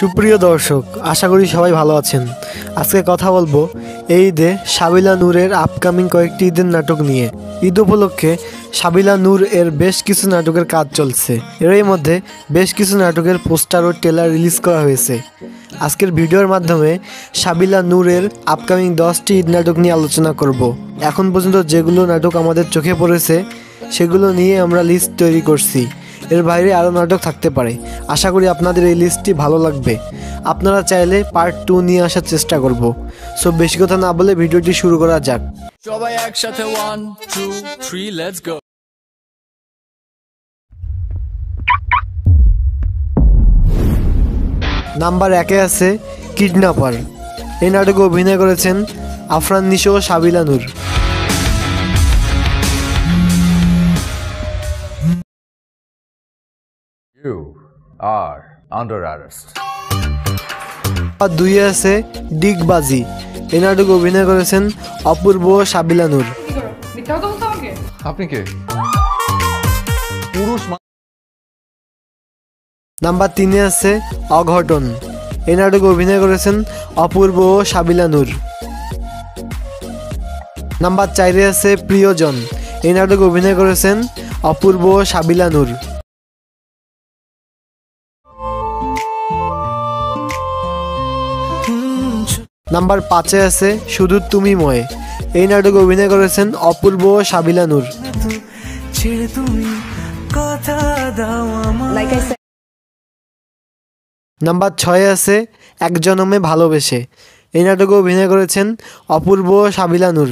সুপ্রিয় দর্শক, আশা করি সবাই ভালো আছেন। আজকে কথা বলব এই ঈদে সাবিলা নূরের আপকামিং কয়েকটি ঈদের নাটক নিয়ে। ঈদ উপলক্ষে সাবিলা নূর এর বেশ কিছু নাটকের কাজ চলছে। এরই মধ্যে বেশ কিছু নাটকের পোস্টার ও ট্রেলার রিলিজ করা হয়েছে। আজকের ভিডিওর মাধ্যমে সাবিলা নূরের আপকামিং দশটি ঈদ নাটক নিয়ে আলোচনা করব। এখন পর্যন্ত যেগুলো নাটক আমাদের চোখে পড়েছে, সেগুলো নিয়ে আমরা লিস্ট তৈরি করছি। এর বাইরে আরও নাটক থাকতে পারে। আশা করি আপনাদের এই লিস্টটি ভালো লাগবে। আপনারা চাইলে পার্ট টু নিয়ে আসার চেষ্টা করব। সো বেশি কথা না বলে ভিডিওটি শুরু করা যাক। সবাই একসাথে one two three let's go number একে আছে কিডন্যাপার এই নাটকে অভিনয় করেছেন আফরান নিশো ও সাবিলা নূর। You are under arrest. আর দুই আছে ডিগবাজি নাটকে অভিনয় করেছেন অপূর্ব ও সাবিলা নূর কি করো মিথ্যা কথা বলছো আমাকে আপনি কে? পুরুষ নাম্বার তিনে আছে অঘটন। নাটকে অভিনয় করেছেন অপূর্ব ও সাবিলা নূর নাম্বার চারে আছে প্রিয়জন। এই নাটকে অভিনয় করেছেন অপূর্ব ও নাম্বার পাঁচে আছে শুধু তুমি ময়ে। এই নাটকে অভিনয় করেছেন অপূর্ব ও সাবিলা নূর। নাম্বার ছয়ে আছে এক জনমে ভালোবেসে। এই নাটকে অভিনয় করেছেন অপূর্ব ও সাবিলা নূর।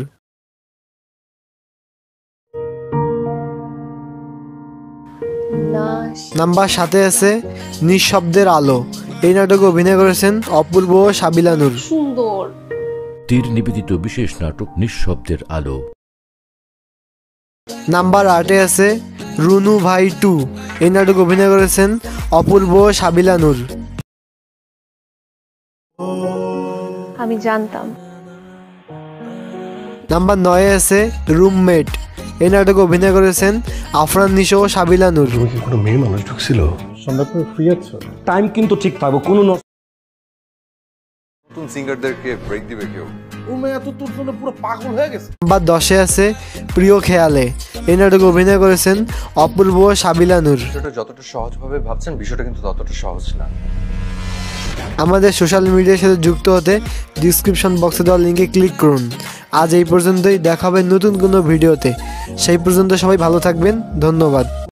নাম্বার সাথে আছে নিঃশব্দের আলো। এই নাটকে অভিনয় করেছেন অপূর্ব সাবিলানুর। সুন্দর। তীর নিবেদিত বিশেষ নাটক নিঃশব্দের আলো। নাম্বার আটে আছে রুনু ভাই টু। এই নাটকে অভিনয় করেছেন অপূর্ব সাবিলানুর। আমি জানতাম। নাম্বার নয়ে আছে রুমমেট। এই নাটকে অভিনয় করেছেন আফরান নিশো ও সাবিলা নূর তুমি কি কোনো মেয়ে মানুষ ঢুকছিল টাইম কিন্তু ঠিক পাবো কোনো নতুন সিঙ্গারদেরকে ব্রেক দিবে কেউ? নাম্বার দশে আছে প্রিয় খেয়ালে। এই নাটকে অভিনয় করেছেন অপূর্ব সাবিলা নূর। বিষয়টা যতটা সহজভাবে ভাবছেন বিষয়টা কিন্তু ততটা সহজ না। আমাদের সোশ্যাল মিডিয়ার সাথে যুক্ত হতে ডিসক্রিপশন বক্সে দেওয়া লিঙ্কে ক্লিক করুন। আজ এই পর্যন্তই দেখা হবে নতুন কোনো ভিডিওতে সেই পর্যন্ত সবাই ভালো থাকবেন ধন্যবাদ।